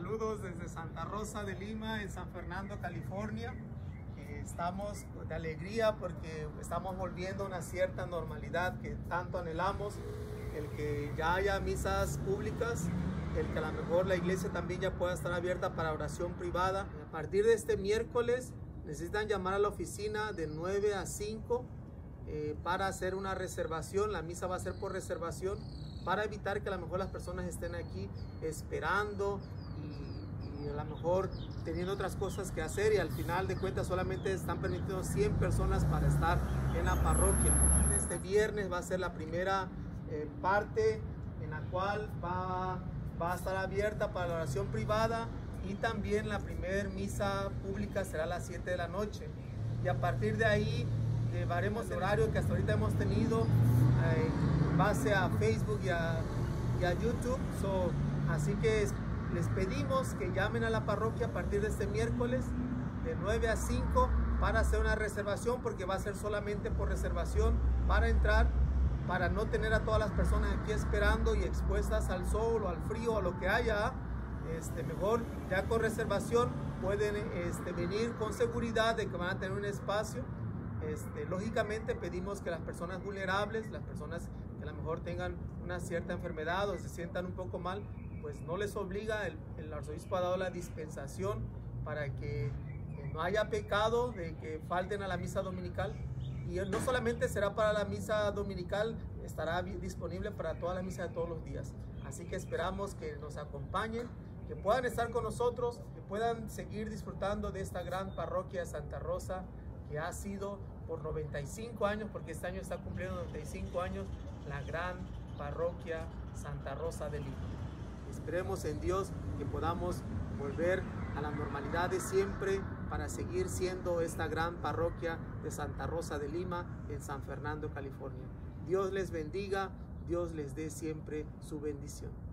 Saludos desde Santa Rosa de Lima, en San Fernando, California. Eh, estamos de alegría porque estamos volviendo a una cierta normalidad que tanto anhelamos, el que ya haya misas públicas, el que a lo mejor la iglesia también ya pueda estar abierta para oración privada. A partir de este miércoles necesitan llamar a la oficina de 9 a 5 eh, para hacer una reservación. La misa va a ser por reservación para evitar que a lo mejor las personas estén aquí esperando y, a lo mejor teniendo otras cosas que hacer y al final de cuentas solamente están permitiendo 100 personas para estar en la parroquia. Este viernes va a ser la primera eh, parte en la cual va, va a estar abierta para la oración privada y también la primera misa pública será a las 7 de la noche. Y a partir de ahí llevaremos el horario que hasta ahorita hemos tenido eh, en base a Facebook y a, y a YouTube. So, así que les pedimos que llamen a la parroquia a partir de este miércoles de 9 a 5 para hacer una reservación porque va a ser solamente por reservación para entrar para no tener a todas las personas aquí esperando y expuestas al sol o al frío o lo que haya. Este, mejor ya con reservación pueden este, venir con seguridad de que van a tener un espacio. Este, lógicamente pedimos que las personas vulnerables, las personas que a lo mejor tengan una cierta enfermedad o se sientan un poco mal, pues no les obliga, el, arzobispo ha dado la dispensación para que, que no haya pecado de que falten a la misa dominical y no solamente será para la misa dominical, estará disponible para toda la misa de todos los días. Así que esperamos que nos acompañen, que puedan estar con nosotros, que puedan seguir disfrutando de esta gran parroquia de Santa Rosa que ha sido por 95 años, porque este año está cumpliendo 95 años, la gran parroquia Santa Rosa de Lima. Esperemos en Dios que podamos volver a la normalidad de siempre para seguir siendo esta gran parroquia de Santa Rosa de Lima en San Fernando, California. Dios les bendiga, Dios les dé siempre su bendición.